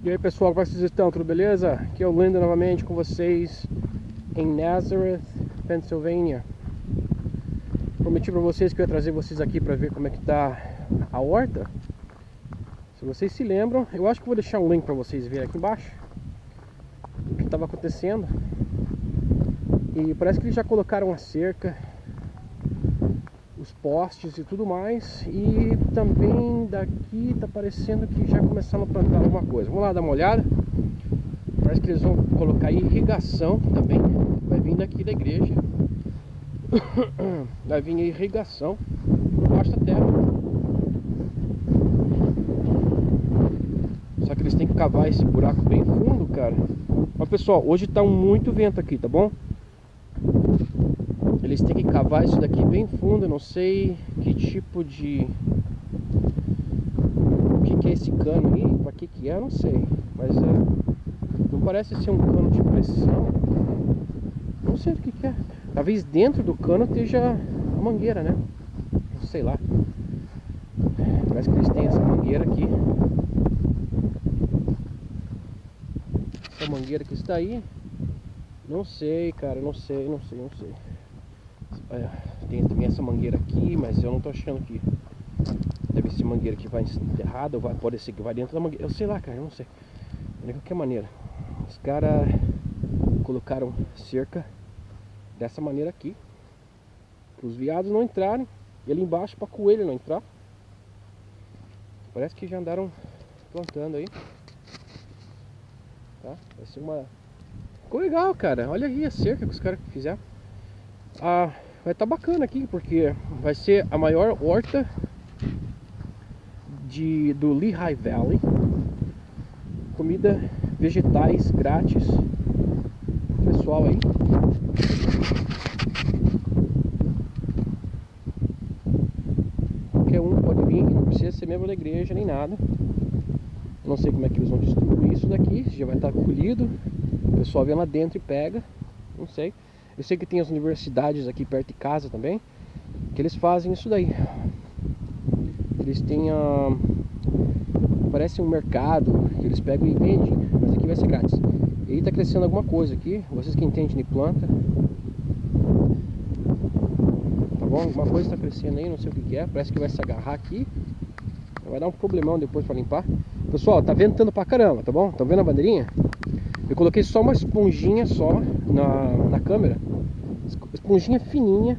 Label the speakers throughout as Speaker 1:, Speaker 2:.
Speaker 1: E aí pessoal, como é vocês estão? Tudo beleza? Aqui é o Linda novamente com vocês em Nazareth, Pennsylvania. Prometi para vocês que eu ia trazer vocês aqui para ver como é que tá a horta. Se vocês se lembram, eu acho que vou deixar um link para vocês verem aqui embaixo o que estava acontecendo. E parece que eles já colocaram a cerca os postes e tudo mais. E também daqui tá parecendo que já começaram a plantar alguma coisa. Vamos lá dar uma olhada. Parece que eles vão colocar irrigação também. Vai vir daqui da igreja. Vai vir irrigação por baixo da terra. Só que eles têm que cavar esse buraco bem fundo, cara. Mas pessoal, hoje tá muito vento aqui, tá bom? Eles têm que cavar isso daqui bem fundo, eu não sei que tipo de... O que, que é esse cano aí, pra que que é, eu não sei. Mas é... não parece ser um cano de pressão. Não sei o que que é. Talvez dentro do cano esteja a mangueira, né? Não sei lá. Parece que eles têm essa mangueira aqui. Essa mangueira que está aí. Não sei, cara, não sei, não sei, não sei. É, tem também essa mangueira aqui, mas eu não tô achando que deve ser mangueira que vai enterrada ou vai, pode ser que vai dentro da mangueira. Eu sei lá, cara, eu não sei. De qualquer maneira, os caras colocaram cerca dessa maneira aqui. Para os viados não entrarem. E ali embaixo para coelho não entrar. Parece que já andaram plantando aí. Tá? Vai ser uma. Ficou legal, cara. Olha aí a cerca que os caras fizeram. Ah, vai estar tá bacana aqui, porque vai ser a maior horta de, do Lehigh Valley. Comida, vegetais grátis pessoal aí. Qualquer um pode vir, não precisa ser membro da igreja nem nada. Não sei como é que eles vão distribuir isso daqui, já vai estar tá colhido. O pessoal vem lá dentro e pega, não sei. Eu sei que tem as universidades aqui perto de casa também, que eles fazem isso daí. Eles têm a... Parece um mercado que eles pegam e vendem, mas aqui vai ser grátis. E tá crescendo alguma coisa aqui, vocês que entendem de planta. Tá bom? Alguma coisa está crescendo aí, não sei o que, que é, parece que vai se agarrar aqui. Vai dar um problemão depois para limpar. Pessoal, tá ventando pra caramba, tá bom? Estão vendo a bandeirinha? Eu coloquei só uma esponjinha só na, na câmera esponjinha fininha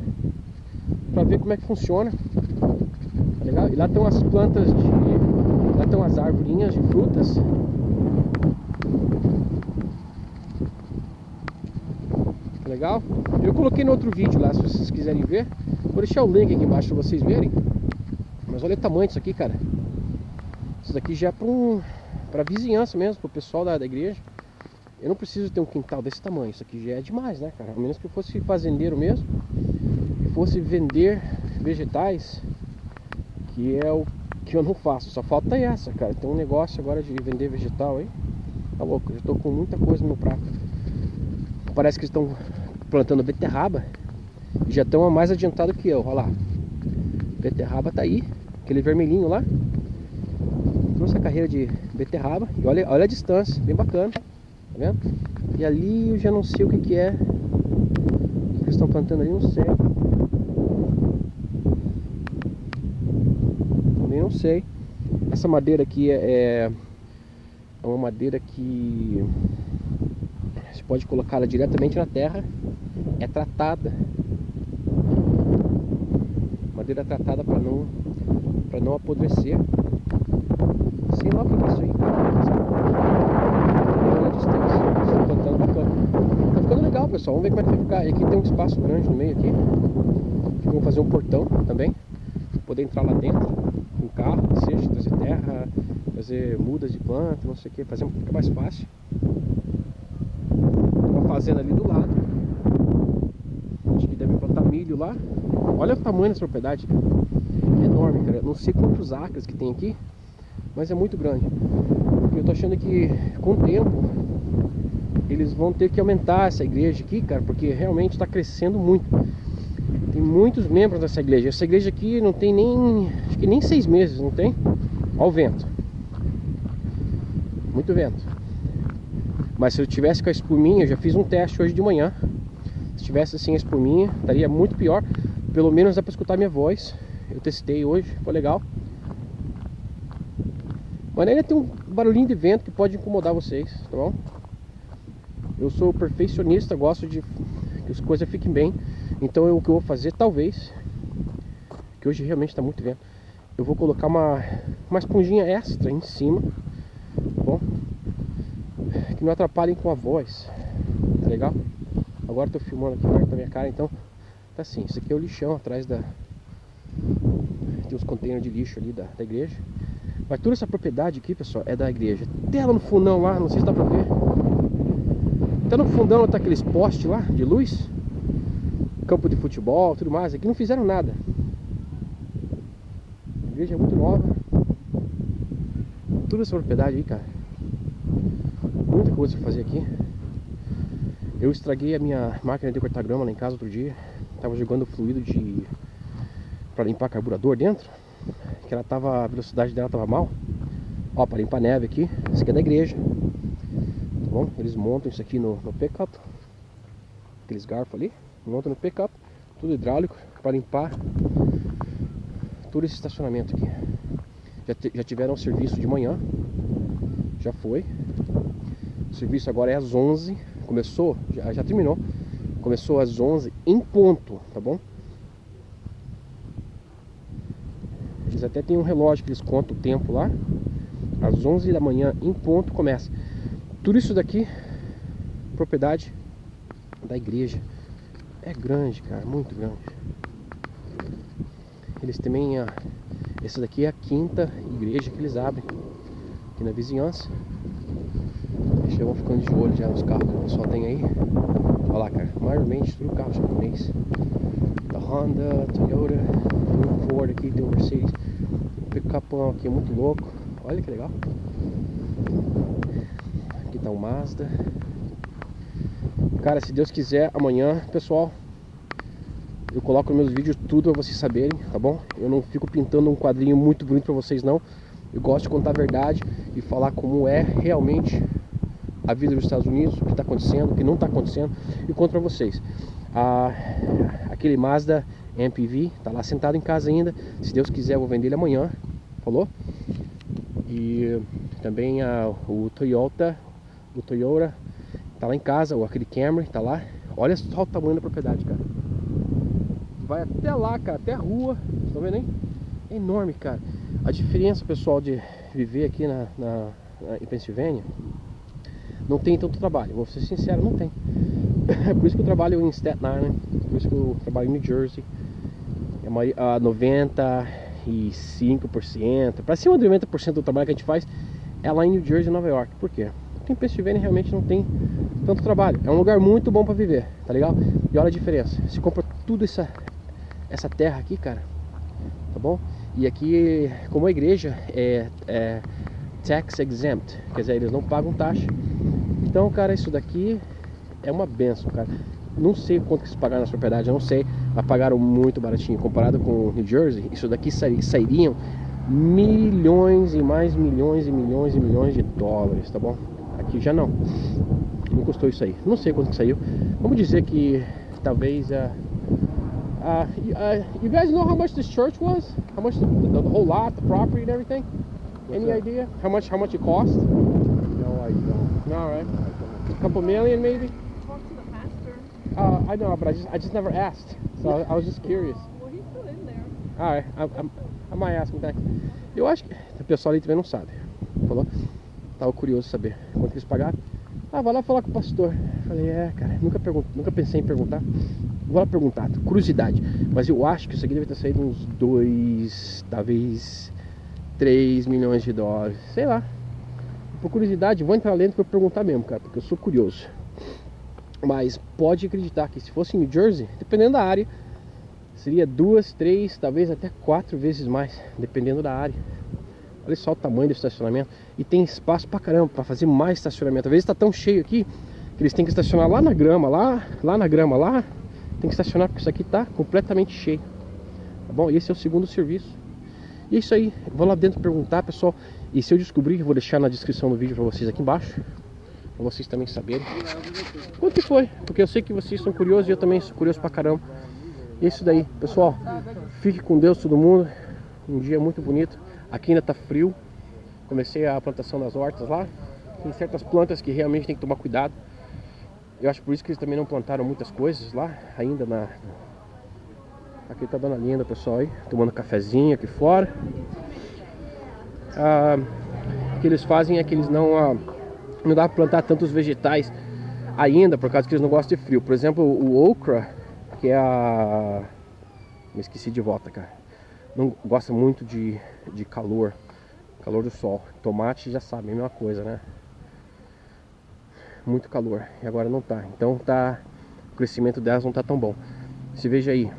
Speaker 1: para ver como é que funciona. Tá legal? E lá estão as plantas de. Lá estão as arvorinhas de frutas. Legal? Eu coloquei no outro vídeo lá, se vocês quiserem ver. Vou deixar o link aqui embaixo para vocês verem. Mas olha o tamanho disso aqui, cara. Isso daqui já é para um, pra vizinhança mesmo, para o pessoal da, da igreja. Eu não preciso ter um quintal desse tamanho, isso aqui já é demais, né, cara? A menos que eu fosse fazendeiro mesmo e fosse vender vegetais, que é o que eu não faço. Só falta essa, cara. Tem um negócio agora de vender vegetal aí. Tá louco, eu já tô com muita coisa no meu prato. Parece que estão plantando beterraba e já estão mais adiantado que eu, olha lá. Beterraba tá aí, aquele vermelhinho lá. Trouxe a carreira de beterraba e olha, olha a distância, bem bacana vendo? E ali eu já não sei o que, que é. O que estão plantando ali, não sei. Também não sei. Essa madeira aqui é, é uma madeira que você pode colocá-la diretamente na terra. É tratada. Madeira tratada para não para não apodrecer. Sei lá o que é isso aí, cara distância. bacana. Tá ficando legal, pessoal. Vamos ver como é que vai ficar. E aqui tem um espaço grande no meio aqui. Vamos fazer um portão também. Poder entrar lá dentro com carro, seja trazer terra, fazer mudas de planta, não sei o que, fazer fica mais fácil. Tem uma fazenda ali do lado. Acho que deve plantar milho lá. Olha o tamanho dessa propriedade. É enorme, cara. Não sei quantos acres que tem aqui, mas é muito grande. Eu tô achando que com o tempo eles vão ter que aumentar essa igreja aqui, cara, porque realmente está crescendo muito. Tem muitos membros dessa igreja. Essa igreja aqui não tem nem, acho que nem seis meses, não tem? Olha o vento. muito vento. Mas se eu tivesse com a espuminha, eu já fiz um teste hoje de manhã. Se tivesse assim a espuminha, estaria muito pior. Pelo menos dá para escutar minha voz. Eu testei hoje, foi legal. Mas ainda tem um barulhinho de vento que pode incomodar vocês, tá bom? Eu sou perfeccionista, gosto de que as coisas fiquem bem. Então eu, o que eu vou fazer, talvez, que hoje realmente está muito vento, eu vou colocar uma, uma esponjinha extra em cima, tá bom? Que não atrapalhem com a voz, tá legal? Agora estou filmando aqui perto da minha cara, então tá assim. Isso aqui é o lixão atrás da. Tem uns containers de lixo ali da, da igreja. Mas toda essa propriedade aqui, pessoal, é da igreja. Lá no fundão lá, não sei se dá pra ver. Até no fundão tá aqueles postes lá de luz. Campo de futebol, tudo mais. Aqui não fizeram nada. A igreja é muito nova. Toda essa propriedade aí, cara. Muita coisa pra fazer aqui. Eu estraguei a minha máquina de cortar grama lá em casa outro dia. Tava jogando fluido de para limpar carburador dentro, que ela tava a velocidade dela tava mal. Ó, para limpar neve aqui. Isso aqui é da igreja. Tá bom? Eles montam isso aqui no, no pickup. Aqueles garfos ali, montam no pickup, tudo hidráulico para limpar todo esse estacionamento aqui. Já, já tiveram serviço de manhã. Já foi. O serviço agora é às 11 começou, já, já terminou. Começou às 11 em ponto, tá bom? Eles até tem um relógio que eles contam o tempo lá. Às 11 da manhã em ponto começa. Tudo isso daqui, propriedade da igreja. É grande, cara, muito grande. Eles também, a, essa daqui é a quinta igreja que eles abrem aqui na vizinhança já vão ficando de olho já nos carros que o pessoal tem aí. Olha lá, cara, maiormente tudo carro japonês. Da Honda, Toyota, tem um Ford aqui, tem um Mercedes. O pick-upão aqui muito louco. Olha que legal. Aqui tá o Mazda. Cara, se Deus quiser, amanhã, pessoal, eu coloco meus vídeos tudo pra vocês saberem, tá bom? Eu não fico pintando um quadrinho muito bonito pra vocês, não. Eu gosto de contar a verdade e falar como é realmente a vida dos Estados Unidos, o que está acontecendo, o que não está acontecendo e contra vocês. Ah, aquele Mazda MPV está lá sentado em casa ainda. Se Deus quiser, eu vou vender ele amanhã. Falou? E também ah, o Toyota, o Toyota está lá em casa, ou aquele Camry está lá. Olha só o tamanho da propriedade, cara. Vai até lá, cara, até a rua. Estão vendo aí? É enorme, cara. A diferença, pessoal, de viver aqui na, na, na em Pensilvânia não tem tanto trabalho, vou ser sincero, não tem. É por isso que eu trabalho em Staten Island, por isso que eu trabalho em New Jersey. É uma, a 95%, para cima de 90% do trabalho que a gente faz é lá em New Jersey Nova York. Por quê? Em Pennsylvania realmente não tem tanto trabalho. É um lugar muito bom para viver, tá legal? E olha a diferença. Você compra tudo essa essa terra aqui, cara, tá bom? E aqui, como a igreja é, é tax exempt, quer dizer, eles não pagam taxa. Então, cara, isso daqui é uma benção, cara. Não sei quanto que eles pagaram nas propriedades, eu não sei. Mas pagaram muito baratinho. Comparado com New Jersey, isso daqui sairiam milhões e mais milhões e milhões e milhões de dólares, tá bom? Aqui já não. Não custou isso aí. Não sei quanto que saiu. Vamos dizer que talvez a. Uh, uh, you guys know how much this church was? How much the, the, the whole lot, the property and everything? Any that? idea? How much how much it cost?
Speaker 2: No, I don't.
Speaker 1: All right. A couple million maybe?
Speaker 3: Talk to the pastor.
Speaker 1: Uh, I know, but I just I just never asked. So I, I was just curious.
Speaker 3: Well, he's still in there.
Speaker 1: All right. I, I, I might ask him back. Eu acho que o pessoal ali também não sabe. Falou? Tava curioso saber quanto eles pagaram. Ah, vai lá falar com o pastor. Falei, é, cara, nunca, nunca pensei em perguntar. Vou lá perguntar, curiosidade. Mas eu acho que isso aqui deve ter saído uns dois, talvez 3 milhões de dólares. Sei lá. Por curiosidade, vou entrar lento para perguntar mesmo, cara, porque eu sou curioso. Mas pode acreditar que se fosse em New Jersey, dependendo da área, seria duas, três, talvez até quatro vezes mais, dependendo da área. Olha só o tamanho do estacionamento. E tem espaço pra caramba para fazer mais estacionamento. Às vezes está tão cheio aqui que eles têm que estacionar lá na grama, lá, lá na grama, lá. Tem que estacionar porque isso aqui está completamente cheio. Tá bom? Esse é o segundo serviço. E é isso aí, vou lá dentro perguntar, pessoal. E se eu descobrir, eu vou deixar na descrição do vídeo para vocês aqui embaixo. Pra vocês também saberem. Quanto que foi? Porque eu sei que vocês são curiosos e eu também sou curioso pra caramba. E é isso daí, pessoal. Fique com Deus todo mundo. Um dia muito bonito. Aqui ainda tá frio. Comecei a plantação das hortas lá. Tem certas plantas que realmente tem que tomar cuidado. Eu acho por isso que eles também não plantaram muitas coisas lá ainda na. Aqui tá dando a linda, pessoal aí, tomando cafezinho aqui fora. Ah, o que eles fazem é que eles não ah, não dá para plantar tantos vegetais ainda por causa que eles não gostam de frio. Por exemplo, o okra, que é a me esqueci de volta, cara. Não gosta muito de, de calor, calor do sol. Tomate já sabe, a mesma coisa, né? Muito calor e agora não tá. Então tá o crescimento delas não tá tão bom. Se veja aí.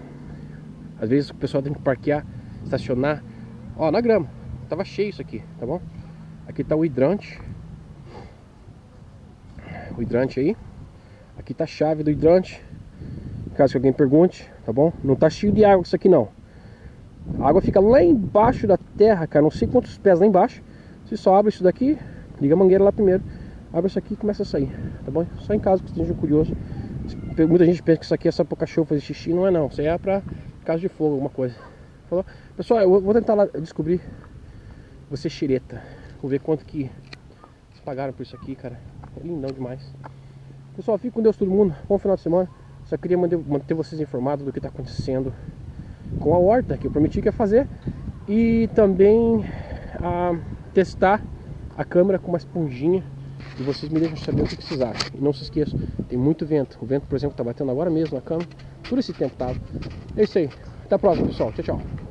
Speaker 1: Às vezes o pessoal tem que parquear, estacionar, ó, na grama. Tava cheio isso aqui, tá bom? Aqui tá o hidrante. O hidrante aí. Aqui tá a chave do hidrante. Caso alguém pergunte, tá bom? Não tá cheio de água isso aqui não. A água fica lá embaixo da terra, cara. Não sei quantos pés lá embaixo. Você só abre isso daqui, liga a mangueira lá primeiro. Abre isso aqui e começa a sair, tá bom? Só em caso que esteja curioso. Muita gente pensa que isso aqui é só para cachorro fazer xixi. Não é não. Isso aí é pra caso de fogo, alguma coisa. Falou? Pessoal, eu vou tentar lá descobrir você xireta. Vou ver quanto que eles pagaram por isso aqui, cara. É lindão demais. Pessoal, fique com Deus todo mundo. Bom final de semana. Só queria manter, manter vocês informados do que está acontecendo com a horta, que eu prometi que ia fazer. E também testar a câmera com uma esponjinha. E vocês me deixam saber o que acham. E não se esqueçam, tem muito vento. O vento, por exemplo, está batendo agora mesmo na câmera. Todo esse tempo tá. É isso aí. Até a próxima, pessoal. Tchau, tchau.